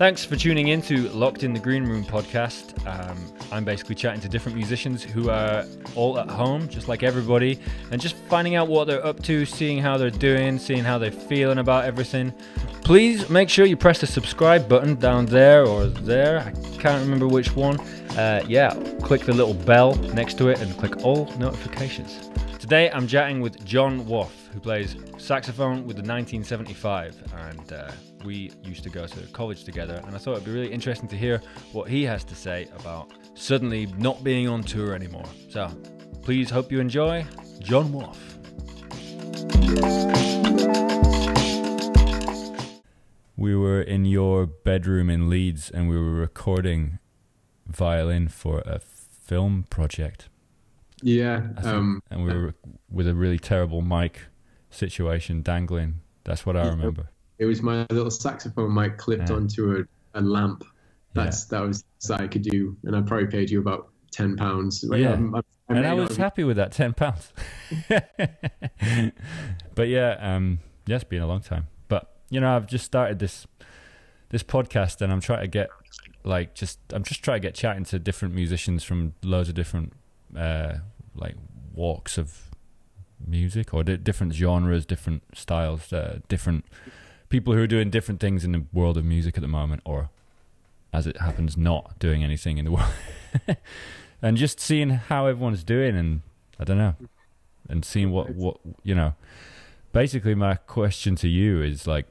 Thanks for tuning in to Locked in the Green Room podcast. Um, I'm basically chatting to different musicians who are all at home, just like everybody, and just finding out what they're up to, seeing how they're doing, seeing how they're feeling about everything. Please make sure you press the subscribe button down there or there. I can't remember which one. Uh, yeah, click the little bell next to it and click all notifications. Today I'm chatting with John Waugh, who plays saxophone with the 1975, and uh, we used to go to college together. And I thought it'd be really interesting to hear what he has to say about suddenly not being on tour anymore. So please hope you enjoy John Waugh. We were in your bedroom in Leeds and we were recording violin for a film project. Yeah, um, and we were with a really terrible mic situation dangling. That's what I remember. It was my little saxophone mic clipped yeah. onto a, a lamp. That's yeah. that was that I could do, and I probably paid you about ten pounds. yeah, I'm, I'm, I and I was happy with that ten pounds. but yeah, um, yeah, it's been a long time. But you know, I've just started this this podcast, and I'm trying to get like just I'm just trying to get chatting to different musicians from loads of different uh, like walks of music or different genres, different styles, uh, different people who are doing different things in the world of music at the moment, or as it happens, not doing anything in the world, and just seeing how everyone's doing, and I don't know, and seeing what what you know. Basically, my question to you is like,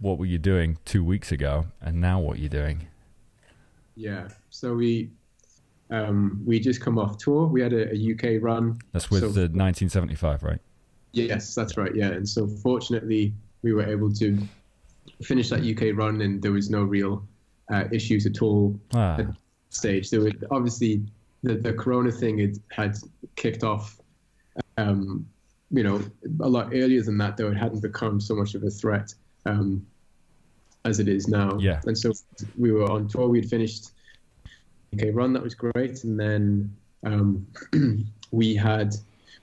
what were you doing two weeks ago, and now what are you doing? Yeah, so we um, we just come off tour. We had a, a UK run. That's with so, the 1975, right? Yes, that's right. Yeah, and so fortunately, we were able to finish that UK run, and there was no real uh, issues at all ah. at stage. So were obviously the, the Corona thing had had kicked off. Um, you know, a lot earlier than that, though it hadn't become so much of a threat um, as it is now. Yeah. And so we were on tour. We'd finished UK run. That was great. And then um, we had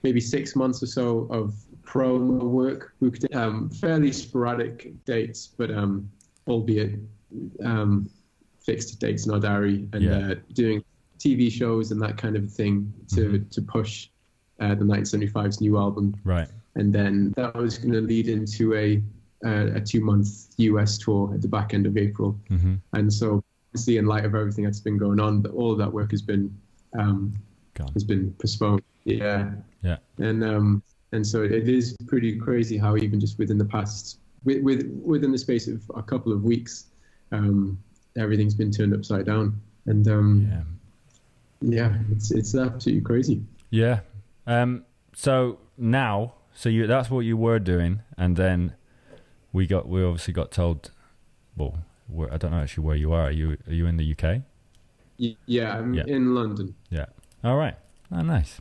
maybe six months or so of promo work booked, um, fairly sporadic dates, but um, albeit um, fixed dates in our diary, and yeah. uh, doing TV shows and that kind of thing to mm-hmm. to push uh, the 1975's new album. Right. And then that was going to lead into a a two month US tour at the back end of April. Mm-hmm. And so obviously in light of everything that's been going on, all of that work has been um, has been postponed. Yeah. Yeah. And um, and so it is pretty crazy how even just within the past with, with within the space of a couple of weeks, um, everything's been turned upside down. And um, yeah. yeah, it's it's absolutely crazy. Yeah. Um. So now, so you that's what you were doing, and then we got we obviously got told. Well, I don't know actually where you are. Are you are you in the UK? Yeah, I'm yeah. in London. Yeah. All right. Oh, nice.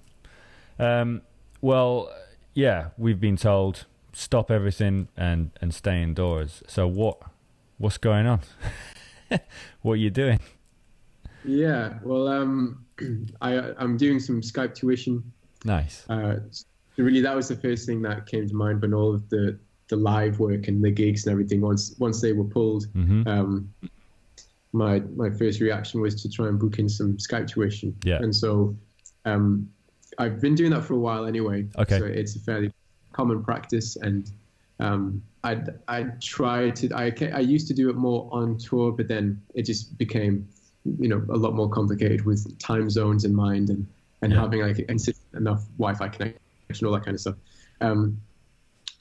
Um, well, yeah, we've been told stop everything and and stay indoors. So what what's going on? what are you doing? Yeah, well, um, I I'm doing some Skype tuition. Nice. Uh, really, that was the first thing that came to mind when all of the the live work and the gigs and everything once once they were pulled. Mm-hmm. Um, my my first reaction was to try and book in some Skype tuition. Yeah. And so um, I've been doing that for a while anyway. Okay. So it's a fairly common practice, and um, I I try to I I used to do it more on tour, but then it just became you know a lot more complicated with time zones in mind and and yeah. having like enough Wi-Fi connection, all that kind of stuff. Um,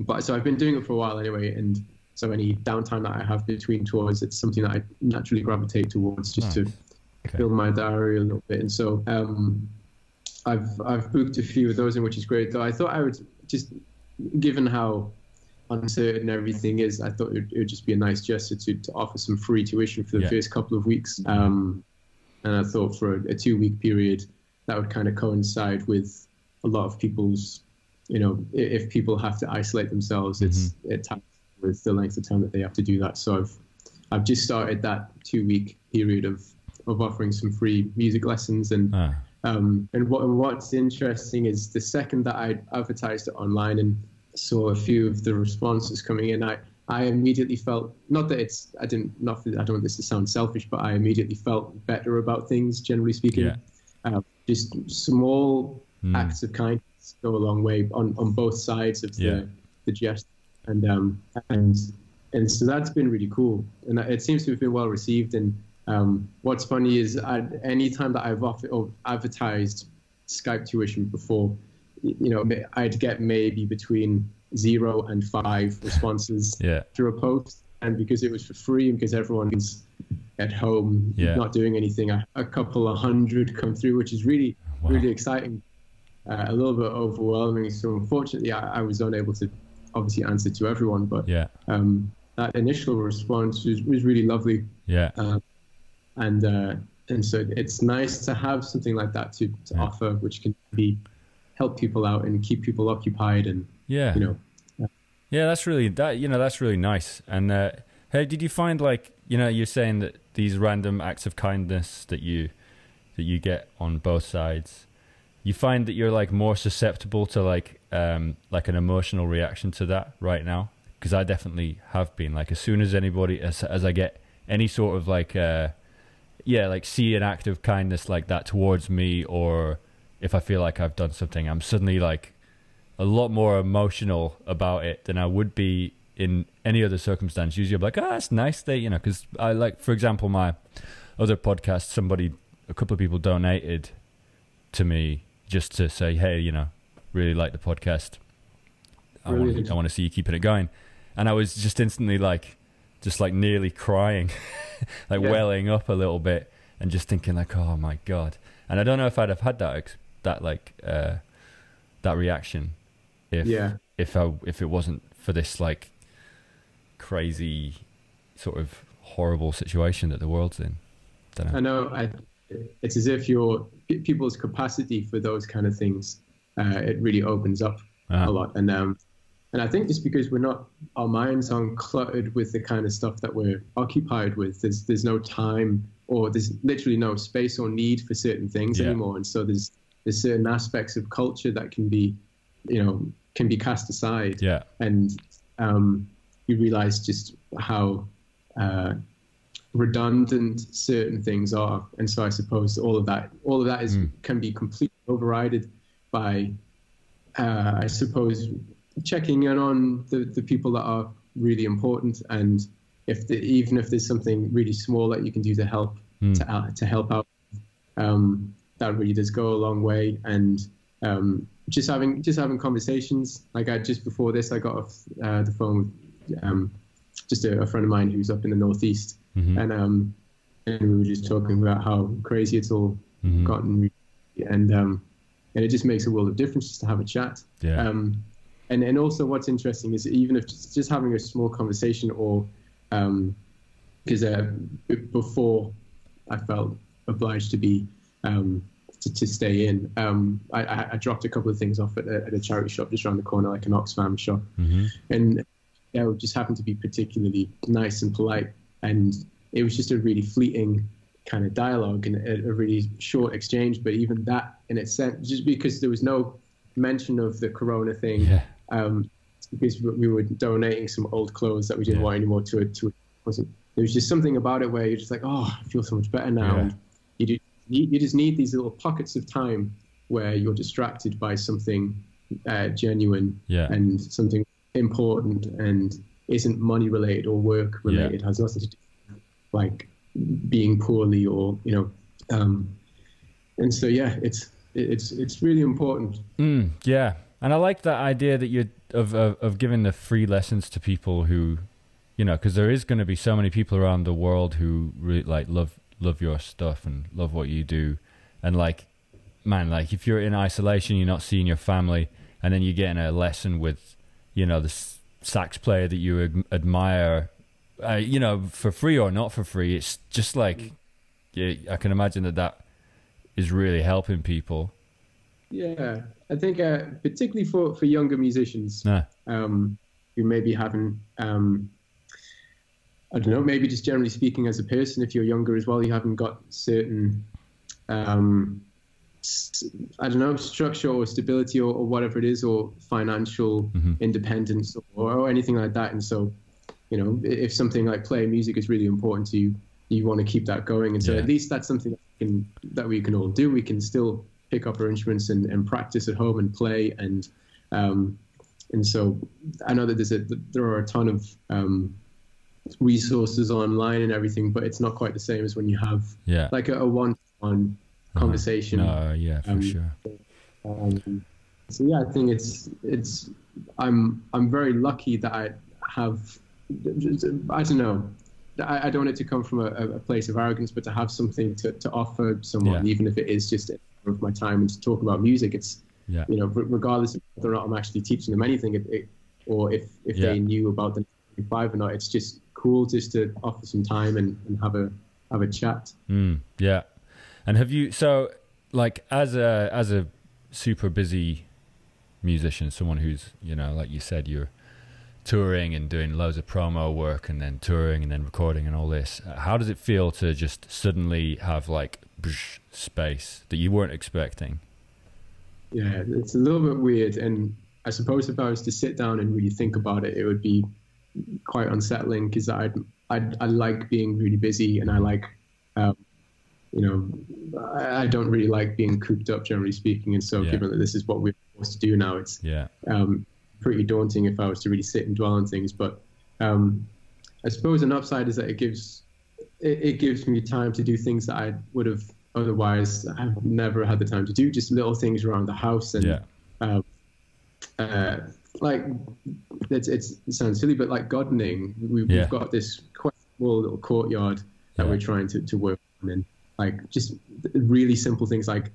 but so I've been doing it for a while anyway, and so any downtime that I have between tours, it's something that I naturally gravitate towards just nice. to okay. build my diary a little bit. And so um, I've I've booked a few of those in, which is great. Though I thought I would just, given how uncertain everything is, I thought it would, it would just be a nice gesture to, to offer some free tuition for the yeah. first couple of weeks. Um, and I thought for a, a two week period, that would kind of coincide with a lot of people's you know, if people have to isolate themselves, it's mm-hmm. it with the length of time that they have to do that. So I've I've just started that two week period of of offering some free music lessons and ah. Um, and what what's interesting is the second that I advertised it online and saw a few of the responses coming in, I I immediately felt not that it's I didn't not I don't want this to sound selfish, but I immediately felt better about things. Generally speaking, Yeah. uh, just small Mm. acts of kindness go a long way on, on both sides of the Yeah. the jest, and um and and so that's been really cool, and it seems to have been well received. And um, what's funny is any time that I've offered or advertised Skype tuition before, you know, I'd get maybe between zero and five responses Yeah. to a post, and because it was for free and because everyone's at home Yeah. not doing anything, a, a couple of hundred come through, which is really Wow. really exciting. Uh, a little bit overwhelming. So unfortunately, I, I was unable to obviously answer to everyone, but Yeah. um, that initial response was, was really lovely, Yeah. uh, and uh, and so it's nice to have something like that to, to Yeah. offer, which can be help people out and keep people occupied, and Yeah. you know, Yeah, that's really that. You know, that's really nice. And uh, hey, did you find like you know you're saying that these random acts of kindness that you that you get on both sides, you find that you're like more susceptible to like um like an emotional reaction to that right now? Because I definitely have been. Like as soon as anybody as as I get any sort of like uh yeah like see an act of kindness like that towards me or if I feel like I've done something, I'm suddenly like a lot more emotional about it than I would be in any other circumstance. Usually, I'm like, ah, it's nice that you know, because I like, for example, my other podcast, somebody, a couple of people donated to me just to say, hey, you know, really like the podcast. I want. I want to see you keeping it going, and I was just instantly like, just like nearly crying, like Yeah. welling up a little bit, and just thinking like, oh my god. And I don't know if I'd have had that that like uh, that reaction if yeah, if I if it wasn't for this like crazy sort of horrible situation that the world's in. Don't I know. know. I, it's as if your people's capacity for those kind of things, uh, it really opens up Ah, a lot. And um, and I think just because we're not, our minds aren't cluttered with the kind of stuff that we're occupied with. There's there's no time or there's literally no space or need for certain things Yeah. anymore. And so there's there's certain aspects of culture that can be, you know, can be cast aside. Yeah, And um, you realize just how uh, redundant certain things are. And so I suppose all of that, all of that is Mm. can be completely overridden by, uh, I suppose, checking in on the, the people that are really important. And if the, even if there's something really small that you can do to help Mm. to, uh, to help out, um, that really does go a long way. And um, just having just having conversations. Like I just before this, I got off uh, the phone with um, just a, a friend of mine who's up in the northeast, Mhm. and um, and we were just talking about how crazy it's all Mhm. gotten, and um, and it just makes a world of difference just to have a chat. yeah, Um, and and also what's interesting is even if just, just having a small conversation or because uh, before I felt obliged to be um, to, to stay in, um, I, I, I dropped a couple of things off at a, at a charity shop just around the corner, like an Oxfam shop, Mhm. and they just happened to be particularly nice and polite, and it was just a really fleeting kind of dialogue and a, a really short exchange. But even that, in its sense, just because there was no mention of the Corona thing, yeah, um, because we we were donating some old clothes that we didn't Yeah. want anymore to it. To wasn't there was just something about it where you're just like, oh, I feel so much better now. Yeah. You, do, you you just need these little pockets of time where you're distracted by something uh, genuine yeah, and something important and isn't money related or work related. Has nothing to do with like being poorly or you know. Um, and so yeah, it's it's it's really important. Mm, yeah. And I like that idea that you of, of of giving the free lessons to people who, you know, because there is going to be so many people around the world who really like love love your stuff and love what you do, and like, man, like if you're in isolation, you're not seeing your family, and then you're getting a lesson with, you know, the sax player that you admire, uh, you know, for free or not for free. It's just like, yeah, I can imagine that that is really helping people. Yeah, I think uh, particularly for, for younger musicians Nah. um, who maybe haven't, um, I don't know, maybe just generally speaking as a person, if you're younger as well, you haven't got certain, um, I don't know, structure or stability or, or whatever it is, or financial Mhm. independence or, or anything like that. And so you know, if something like playing music is really important to you, you want to keep that going. And so Yeah. at least that's something that we can that we can all do. We can still pick up our instruments and, and practice at home and play and um, and so I know that there's a there are a ton of um, resources online and everything, but it's not quite the same as when you have Yeah. like a, a one-on one conversation. No, yeah, for Um, sure. Um, so yeah, I think it's it's I'm I'm very lucky that I have I don't know I, I don't want it to come from a, a place of arrogance, but to have something to, to offer someone, Yeah. even if it is just of my time and to talk about music, it's Yeah. you know re- regardless of whether or not I'm actually teaching them anything, it, it, or if if Yeah. they knew about the five or not, it's just cool just to offer some time and, and have a have a chat. Mm, yeah. And have you so like as a as a super busy musician, someone who's you know like you said you're touring and doing loads of promo work and then touring and then recording and all this. How does it feel to just suddenly have like space that you weren't expecting? Yeah, it's a little bit weird, and I suppose if I was to sit down and really think about it, it would be quite unsettling because I I I like being really busy, and I like, um, you know, I, I don't really like being cooped up, generally speaking. And so, Yeah. given that this is what we're supposed to do now, it's Yeah. um, pretty daunting if I was to really sit and dwell on things. But um, I suppose an upside is that it gives it, it gives me time to do things that I would have otherwise I've never had the time to do. Just little things around the house and Yeah. um, uh, like it's, it's it sounds silly, but like gardening, we, Yeah. we've got this quite small little courtyard that Yeah. we're trying to, to work on, and like just really simple things like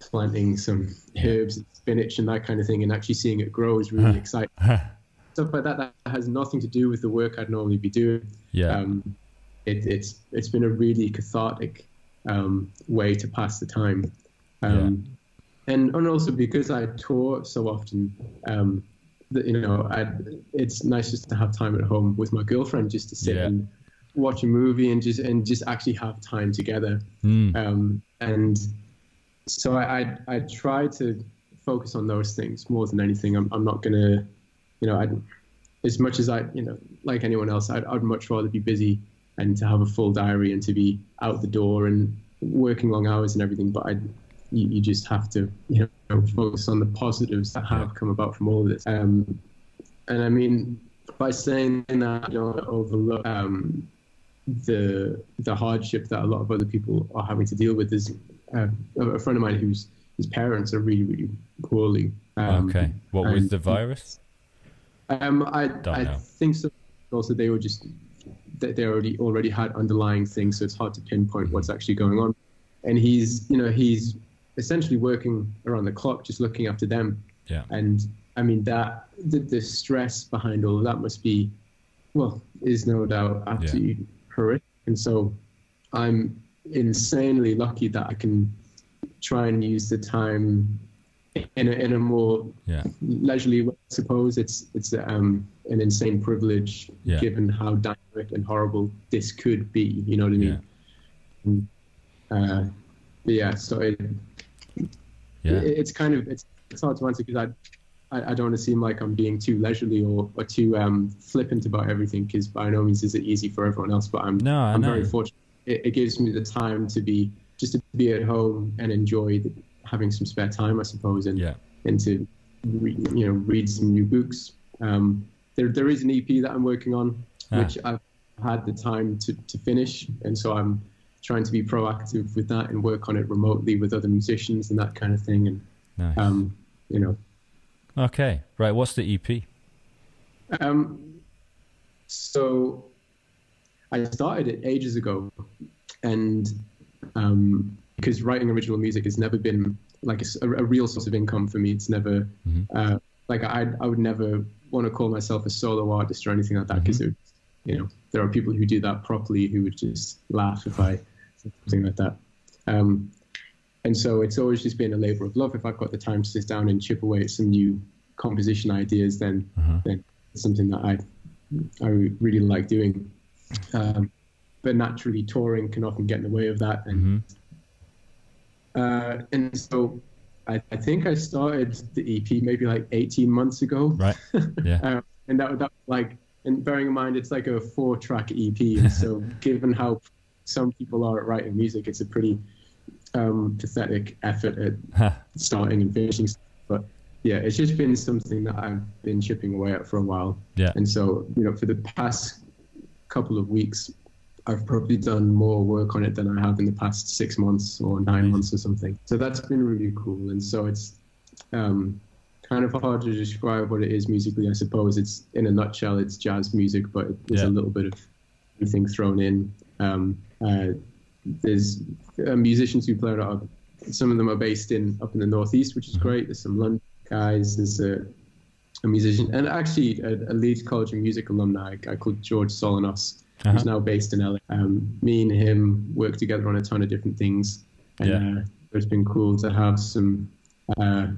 planting some herbs, and spinach, and that kind of thing, and actually seeing it grow is really exciting. Stuff like that that has nothing to do with the work I'd normally be doing. yeah. Um, it, it's it's been a really cathartic um, way to pass the time. Um, and and also because I tour so often, um, that, you know, I, it's nice just to have time at home with my girlfriend, just to sit Yeah. and watch a movie and just and just actually have time together. Mm, Um, and so I, I I try to focus on those things more than anything. I'm I'm not gonna, you know, I as much as I you know like anyone else, I'd I'd much rather be busy and to have a full diary and to be out the door and working long hours and everything. But I you, you just have to you know focus on the positives that have come about from all of this. Um, and I mean by saying that, I don't overlook um, the the hardship that a lot of other people are having to deal with. Is uh, a friend of mine whose his parents are really really poorly. Um, okay. What with and- the virus? Um, I I know. think so. Also, they were just they they already already had underlying things, so it's hard to pinpoint what's actually going on. And he's you know he's essentially working around the clock, just looking after them. Yeah. And I mean that the, the stress behind all of that must be, well, is no doubt absolutely horrific. And so, I'm insanely lucky that I can try and use the time in a, in a more Yeah. leisurely way, I suppose. It's it's um, an insane privilege Yeah. given how dynamic and horrible this could be. You know what I mean? And, Uh, yeah, so it, Yeah. it, it's kind of it's it's hard to answer because I, I I don't want to seem like I'm being too leisurely or, or too um, flippant about everything because by no means is it easy for everyone else. But I'm No, I'm very fortunate. It, it gives me the time to be just to be at home and enjoy the, having some spare time, I suppose, and Yeah. and to re, you know read some new books. Um, there there is an EP that I'm working on, Ah. which I've had the time to, to finish, and so I'm trying to be proactive with that and work on it remotely with other musicians and that kind of thing. And Nice. um, you know, okay. Right. What's the EP? Um, so I started it ages ago, and um, because writing original music has never been like a real source of income for me. It's never Mhm. uh, like I I would never want to call myself a solo artist or anything like that because you know there are people who do that properly who would just laugh if I said something like that. Um, and so it's always just been a labor of love. If I've got the time to sit down and chip away at some new composition ideas, then Uh-huh. then it's something that I I really like doing. Um, but naturally, touring can often get in the way of that, and Mhm. uh, and so I, I think I started the EP maybe like 18 months ago, Right. Yeah. uh, and that that was like and bearing in mind it's like a four track EP, so given how some people are at writing music, it's a pretty um, pathetic effort at starting and finishing. But yeah, it's just been something that I've been chipping away at for a while. Yeah. And so you know, for the past couple of weeks, I've probably done more work on it than I have in the past six months or nine months or something. So that's been really cool. And so it's um, kind of hard to describe what it is musically. I suppose it's in a nutshell, it's jazz music, but there's Yeah. a little bit of everything thrown in. Um, uh, there's uh, musicians who play it up. Some of them are based in up in the northeast, which is great. There's some London guys. There's a, a musician, and actually a, a Leeds College of Music alumni, a guy called George Solanos, Uh-huh. who's now based in LA. Um, me and him work together on a ton of different things, and Yeah. uh, it's been cool to have some uh,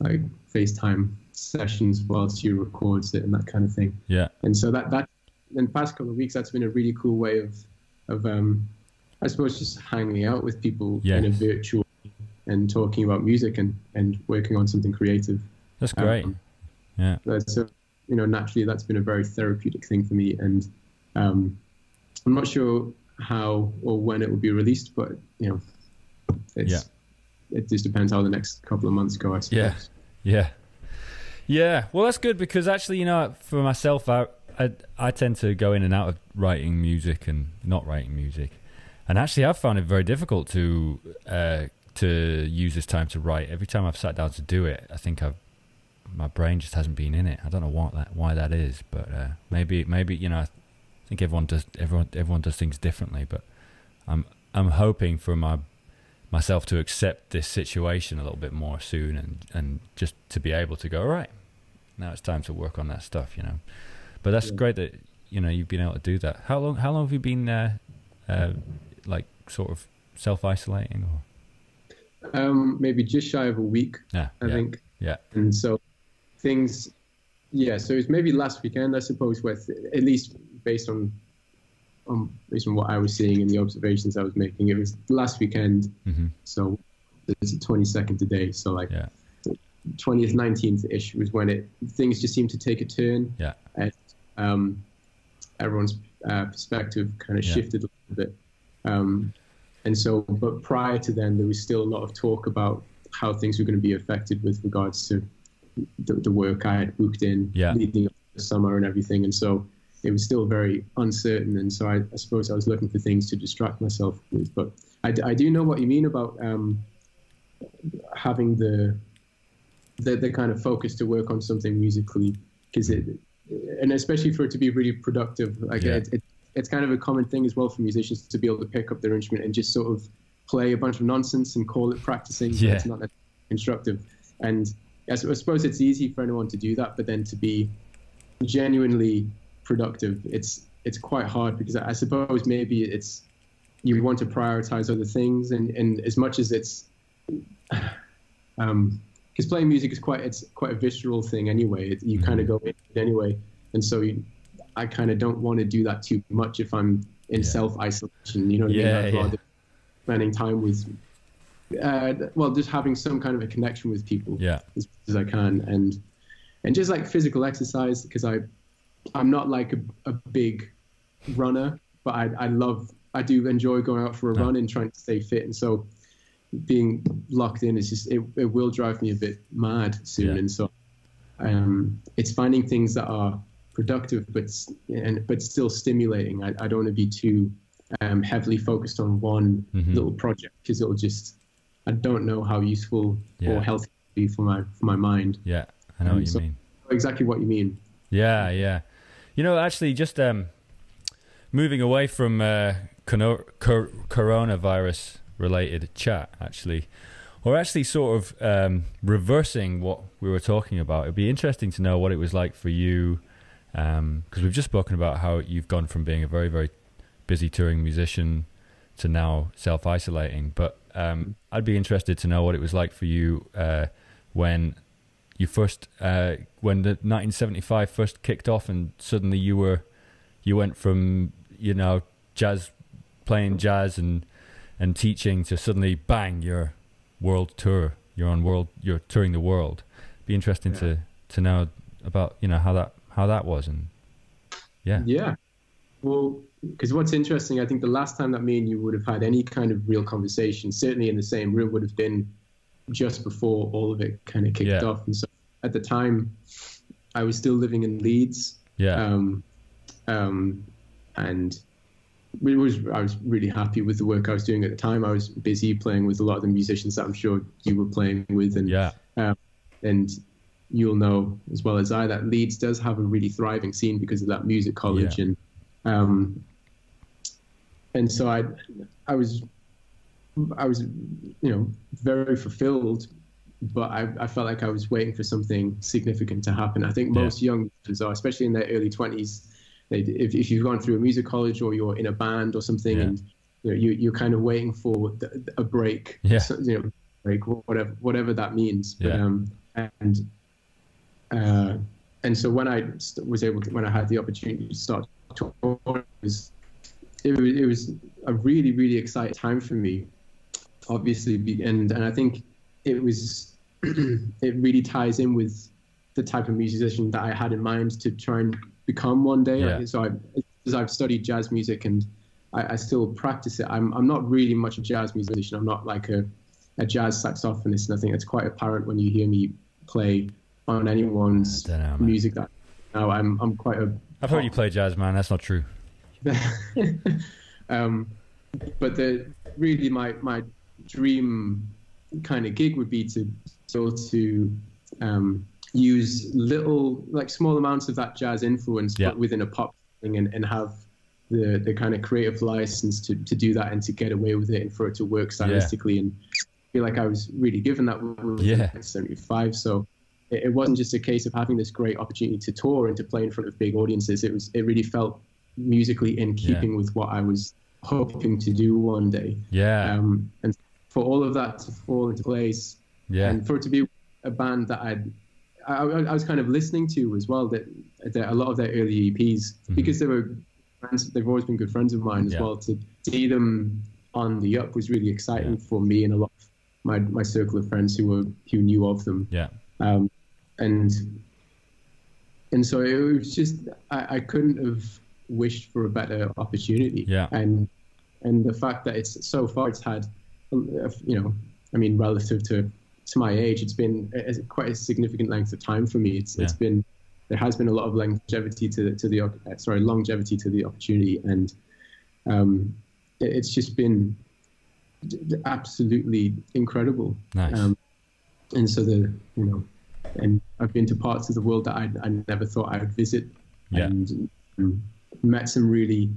like FaceTime sessions whilst you records it and that kind of thing. Yeah. And so that that in the past couple of weeks, that's been a really cool way of of um, I suppose just hanging out with people in a virtual and talking about music and and working on something creative. That's great. Um, yeah. So you know, naturally, that's been a very therapeutic thing for me, and um, I'm not sure how or when it will be released, but you know, it's, Yeah. it just depends how the next couple of months go. I suppose. Yeah. Yeah. Yeah. Well, that's good because actually, you know, for myself, I, I I tend to go in and out of writing music and not writing music, and actually, I've found it very difficult to uh, to use this time to write. Every time I've sat down to do it, I think I've my brain just hasn't been in it. I don't know what that why that is, but uh, maybe maybe you know, I think everyone does everyone everyone does things differently, but I'm I'm hoping for my myself to accept this situation a little bit more soon and and just to be able to go all right now it's time to work on that stuff you know but that's Yeah. great that you know you've been able to do that how long how long have you been uh, uh like sort of self-isolating or Um, maybe just shy of a week, yeah I yeah think. yeah And so things, yeah. So it's maybe last weekend, I suppose, with at least based on, on based on what I was seeing and the observations I was making, it was last weekend. hmm So it's the 22nd today. So like yeah 20th, 19th ish was when it things just seemed to take a turn. Yeah. And um, everyone's uh, perspective kind of Yeah. shifted a little bit. Um, and so, but prior to then, there was still a lot of talk about how things were going to be affected with regards to the, the work I had booked in Yeah. leading up to the summer and everything. And so it was still very uncertain. And so I, I suppose I was looking for things to distract myself with. But I do know what you mean about um, having the, the the kind of focus to work on something musically because it and especially for it to be really productive like Yeah. it, it, it's kind of a common thing as well for musicians to be able to pick up their instrument and just sort of play a bunch of nonsense and call it practicing Yeah. it's not that constructive and I suppose it's easy for anyone to do that but then to be genuinely productive it's it's quite hard because I suppose maybe it's you want to prioritize other things and and as much as it's um because playing music is quite it's quite a visceral thing anyway it, you kind of go in it anyway and so you, i kind of don't want to do that too much if i'm in Yeah. self-isolation you know what Yeah, i mean yeah. Rather spending time with uh, well just having some kind of a connection with people yeah as as I can, and and just like physical exercise because I I'm not like a, a big runner, but I I love I do enjoy going out for a Yeah. run and trying to stay fit, and so being locked in is just it, it will drive me a bit mad soon, Yeah. and so um, it's finding things that are productive but and but still stimulating. I, I don't want to be too um, heavily focused on one Mhm. little project because it'll just I don't know how useful Yeah. or healthy it'll be for my for my mind. yeah i know what you So- mean Exactly what you mean. Yeah, yeah. You know, actually, just um, moving away from uh, cono- cor- coronavirus related chat, actually, or actually sort of um, reversing what we were talking about. It'd be interesting to know what it was like for you, because we've just spoken about how you've gone from being a very, very busy touring musician to now self isolating. But um, I'd be interested to know what it was like for you uh, when you first uh, when the 1975 first kicked off and suddenly you were you went from you know jazz playing jazz and and teaching to suddenly bang you're world tour you're on world you're touring the world be interesting Yeah. to to know about you know how that how that was and Yeah. Yeah. Well, because what's interesting, I think the last time that me and you would have had any kind of real conversation, certainly in the same room, would have been just before all of it kind of kicked Yeah. off. And so at the time, I was still living in Leeds. Yeah. Um, um, and it was I was really happy with the work I was doing at the time. I was busy playing with a lot of the musicians that I'm sure you were playing with, and yeah. and you'll know as well as I that Leeds does have a really thriving scene because of that music college Yeah. and um, and so I I was I was you know very fulfilled but I, I felt like I was waiting for something significant to happen. I think Yeah. most young musicians are, especially in their early 20s, they, if, if you've gone through a music college or you're in a band or something Yeah. and you know, you, you're kind of waiting for the, a break, Yeah. so, you know, break, whatever, whatever that means. But, Yeah. um, and, uh, and so when I st- was able to, when I had the opportunity to start touring, it was, it was, it was a really, really exciting time for me, obviously. And, and I think it was, it really ties in with the type of musician that I had in mind to try and become one day. Yeah. So I, as I've studied jazz music and I, I still practice it, I'm, I'm not really much a jazz musician. I'm not like a, a jazz saxophonist. And I think it's quite apparent when you hear me play on anyone's know, music that now I'm, I'm quite a I've heard you play jazz, man. That's not true. um, but the really my my dream kind of gig would be to so to um, use little like small amounts of that jazz influence Yeah. but within a pop thing and, and have the the kind of creative license to, to do that and to get away with it and for it to work stylistically and I feel like I was really given that with Yeah. 75 so it, it wasn't just a case of having this great opportunity to tour and to play in front of big audiences it was it really felt musically in Yeah. keeping with what I was hoping to do one day. Yeah. Um, and for all of that to fall into place, yeah. and for it to be a band that I'd, I, I was kind of listening to as well, that, that a lot of their early EPs, because they were friends, they've always been good friends of mine as Mm-hmm. Yeah. well. To see them on the up was really exciting for me and a lot of my, my circle of friends who were who knew of them yeah. um, and and so it was just I, I couldn't have wished for a better opportunity. Yeah. And and the fact that it's so far it's had, uh, you know, I mean, relative to to my age, it's been a, a- quite a significant length of time for me. It's it's Yeah. been there has been a lot of longevity to to the uh, sorry longevity to the opportunity, and um, it, it's just been absolutely incredible. Nice. Um, and so the you know, and I've been to parts of the world that I, I never thought I would visit, Yeah. and um, met some really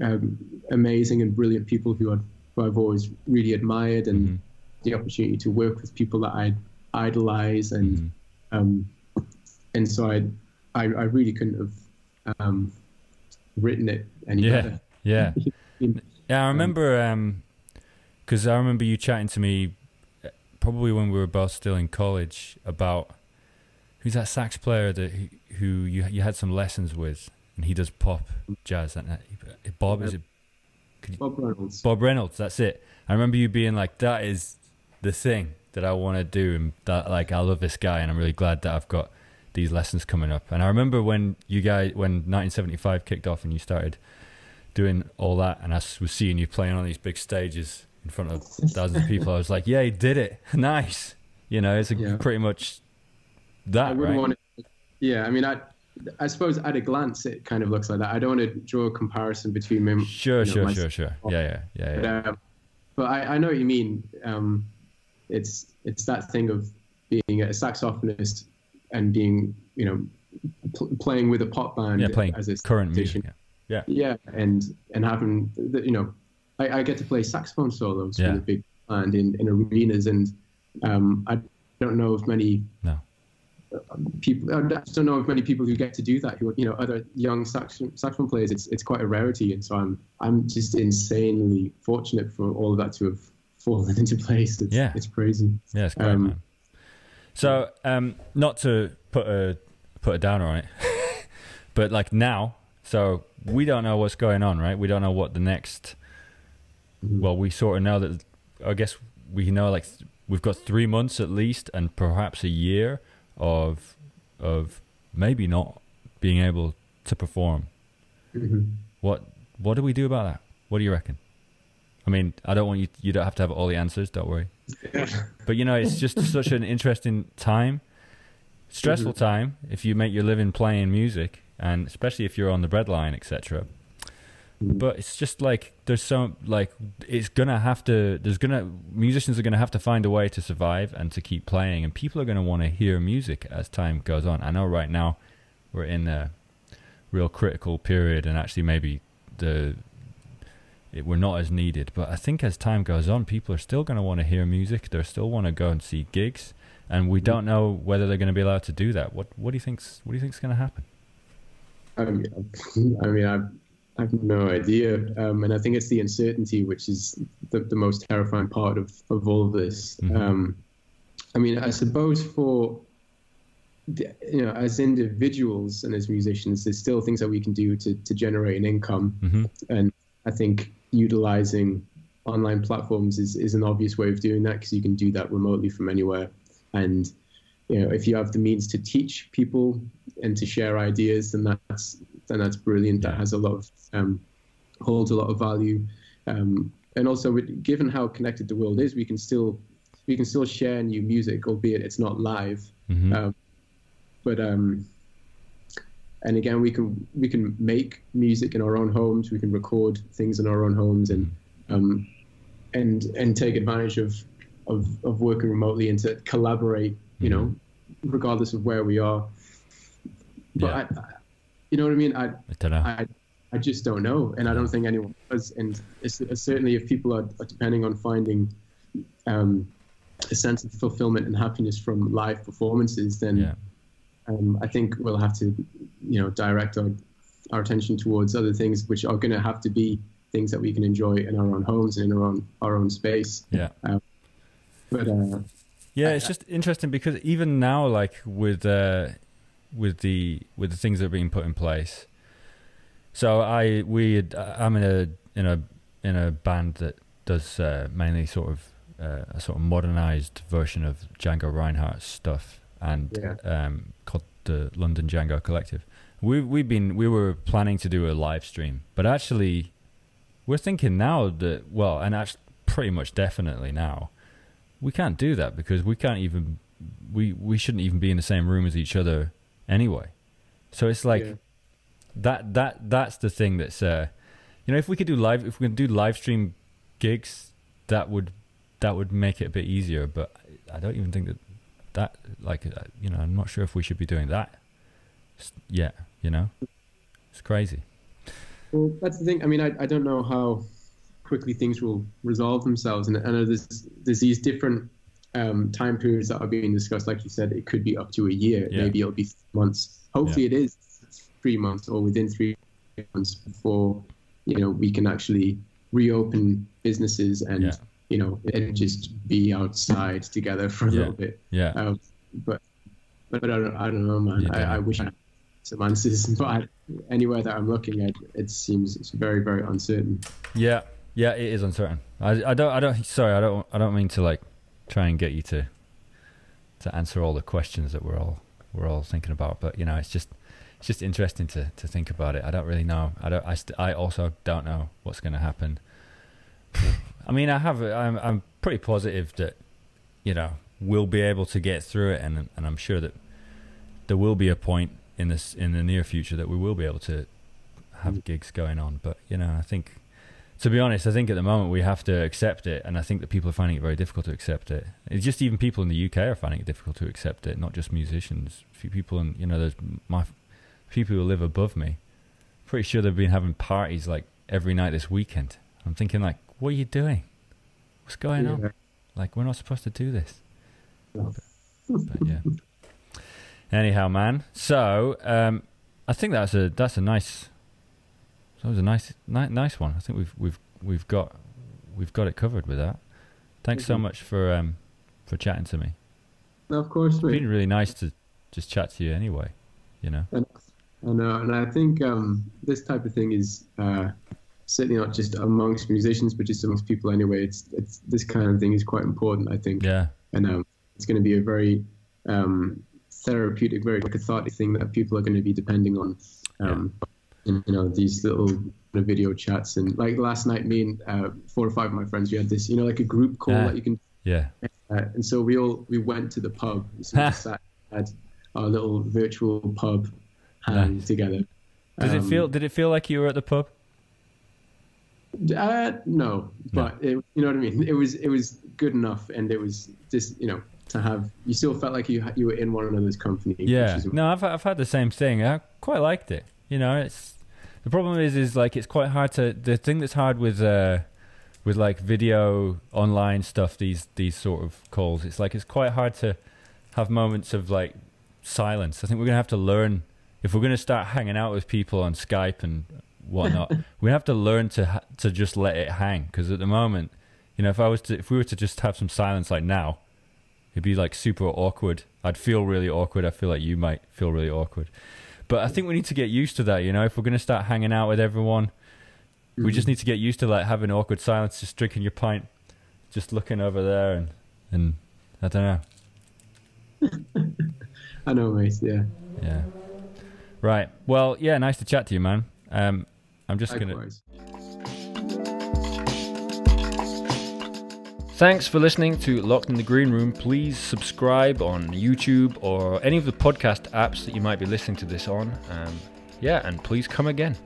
um, amazing and brilliant people who, I've, who I've always really admired, and Mhm. the opportunity to work with people that I idolize, and Mhm. um, and so I, I I really couldn't have um, written it any Yeah. better. Yeah. Yeah, I remember because I remember you chatting to me uh, probably when we were both still in college about who's that sax player that who, who you you had some lessons with, and he does pop jazz. And that, Bob is it Bob Reynolds. Bob Reynolds? That's it. I remember you being like, "That is the thing that I want to do," and that like I love this guy, and I'm really glad that I've got these lessons coming up. And I remember when you guys when 1975 kicked off and you started doing all that, and I was seeing you playing on these big stages in front of thousands of people. I was like, "Yeah, he did it. nice." You know, it's a, Yeah. pretty much I that, wouldn't right? want to. Yeah, I mean, I, I suppose at a glance it kind of looks like that. I don't want to draw a comparison between him. Sure, you know, sure, sure, sure. Yeah, yeah, yeah, yeah. But, um, but I, I know what you mean. Um, it's it's that thing of being a saxophonist and being you know pl- playing with a pop band Yeah, playing as a current musician. music. Yeah. Yeah, and and having the, you know, I, I get to play saxophone solos Yeah. with a big band in, in arenas, and um, I don't know of many No. People. I just don't know of many people who get to do that. Who are, you know, other young saxophone, saxophone players. It's it's quite a rarity, and so I'm I'm just insanely fortunate for all of that to have fallen into place. It's, Yeah. it's crazy. Yeah, it's great, Um, man. So, um, not to put a put a downer on it, but like now, so we don't know what's going on, right? We don't know what the next. Mhm. Well, we sort of know that. I guess we know like we've got three months at least, and perhaps a year of of maybe not being able to perform Mhm. What what do we do about that? What do you reckon? I mean, I don't want you. You don't have to have all the answers. Don't worry. But you know, it's just such an interesting time, stressful Mhm. time if you make your living playing music, and especially if you're on the breadline, etc. Mhm. But it's just like there's so like it's gonna have to. There's gonna musicians are gonna have to find a way to survive and to keep playing, and people are gonna want to hear music as time goes on. I know right now we're in a real critical period, and actually maybe the it, we're not as needed. But I think as time goes on, people are still going to want to hear music. They're still want to go and see gigs, and we don't know whether they're going to be allowed to do that. What What do you think's What do you think's going to happen? I mean, I mean, I, I have no idea, um, and I think it's the uncertainty which is the, the most terrifying part of, of all of this. Mhm. Um, I mean, I suppose for the- you know, as individuals and as musicians, there's still things that we can do to to generate an income, hmm and I think utilizing online platforms is, is an obvious way of doing that because you can do that remotely from anywhere. And you know, if you have the means to teach people and to share ideas, then that's then that's brilliant. That has a lot of um, holds a lot of value. Um, and also, with, given how connected the world is, we can still we can still share new music, albeit it's not live. hmm Um, but um, and again, we can we can make music in our own homes. We can record things in our own homes, and um, and and take advantage of of, of working remotely and to collaborate. You know, regardless of where we are. But Yeah. I, you know what I mean. I I don't know. I I just don't know, and I don't think anyone does. And certainly, if people are, are depending on finding um, a sense of fulfillment and happiness from live performances, then yeah, um, I think we'll have to, you know, direct our our attention towards other things, which are going to have to be things that we can enjoy in our own homes and in our own our own space. yeah. But uh, Yeah, it's just interesting because even now, like with uh, with the with the things that are being put in place. So I we I'm in a in a in a band that does uh, mainly sort of uh, a sort of modernized version of Django Reinhardt stuff, and Yeah. um, called the London Django Collective. We we've been we were planning to do a live stream, but actually we're thinking now that well, and actually pretty much definitely now we can't do that because we can't even we we shouldn't even be in the same room as each other anyway. So it's like Yeah. that that that's the thing that's uh you know if we could do live if we could do live stream gigs that would that would make it a bit easier but I don't even think that that like uh, you know I'm not sure if we should be doing that yet you know it's crazy Well, that's the thing. I mean, I, I don't know how quickly things will resolve themselves, and I know there's there's these different um, time periods that are being discussed. Like you said, it could be up to a year. Yeah. Maybe it'll be three months. Hopefully, it is three months or within three months before you know we can actually reopen businesses and Yeah. you know and just be outside together for a Yeah. little bit. yeah Um, but but I don't I don't know, man. I, I wish I had some answers, but I, anywhere that I'm looking at, it seems it's very very uncertain. Yeah, yeah, it is uncertain. I, I don't, I don't. Sorry, I don't, I don't mean to like try and get you to to answer all the questions that we're all we're all thinking about. But you know, it's just it's just interesting to to think about it. I don't really know. I don't. I st- I also don't know what's going to happen. I mean, I have. I'm I'm pretty positive that you know we'll be able to get through it, and and I'm sure that there will be a point in this in the near future that we will be able to have mm. gigs going on. But you know, I think to be honest, I think at the moment we have to accept it, and I think that people are finding it very difficult to accept it. It's just even people in the UK are finding it difficult to accept it, not just musicians. A few people, and you know, there's my people who live above me. Pretty sure they've been having parties like every night this weekend. I'm thinking like, what are you doing? What's going on? Like we're not supposed to do this. No. But yeah. Anyhow, man. So um, I think that's a that's a nice. That was a nice ni- nice one. I think we've we've we've got we've got it covered with that. Thanks so Mhm. much for um for chatting to me. No, of course, It's mate. been really nice to just chat to you anyway. You know. I know, and I think um, this type of thing is uh, certainly not just amongst musicians, but just amongst people anyway. It's, it's this kind of thing is quite important, I think, Yeah. and um, it's going to be a very um, therapeutic, very cathartic thing that people are going to be depending on. Um, in you know these little video chats and like last night, me and uh, four or five of my friends, we had this you know like a group call Ah. that you can Yeah. uh, and so we all we went to the pub. So we sat had our little virtual pub Nice. together. Did it Um, feel? Did it feel like you were at the pub? Uh, no, but It, you know what I mean. It was it was good enough, and it was just you know to have. You still felt like you you were in one another's company. Yeah. is- No, I've I've had the same thing. I quite liked it. You know, it's the problem is is like it's quite hard to the thing that's hard with uh with like video online stuff these these sort of calls. It's like it's quite hard to have moments of like silence. I think we're gonna have to learn if we're gonna start hanging out with people on Skype and whatnot. we have to learn to ha- to just let it hang because at the moment, you know, if I was to if we were to just have some silence like now, it'd be like super awkward. I'd feel really awkward. I feel like you might feel really awkward. But I think we need to get used to that. You know, if we're gonna start hanging out with everyone, we just need to get used to like having awkward silence, just drinking your pint, just looking over there, and and I don't know. I know, mate. Yeah. Yeah. Right. Well, yeah. Nice to chat to you, man. Um, I'm just gonna. Thanks for listening to Locked in the Green Room. Please subscribe on YouTube or any of the podcast apps that you might be listening to this on. Um, yeah, and please come again.